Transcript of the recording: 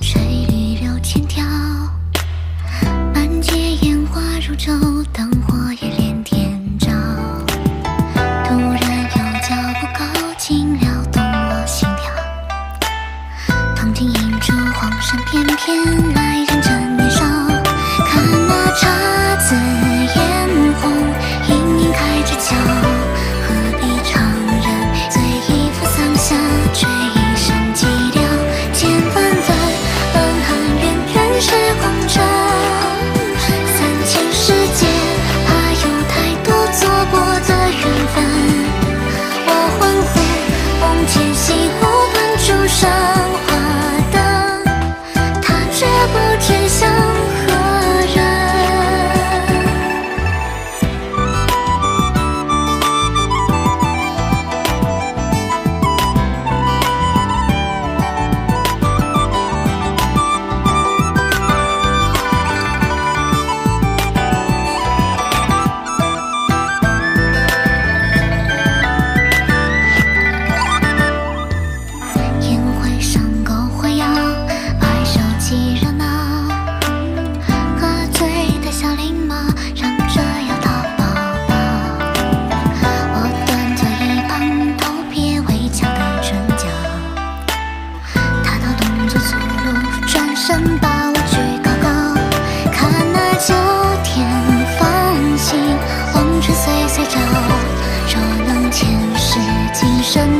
垂柳千条，满街烟花如昼，灯火也连天照。突然有脚步靠近，撩动我心跳。铜镜映出黄衫翩翩。把我举高高，看那九天繁星，红尘岁岁照，若能前世今生。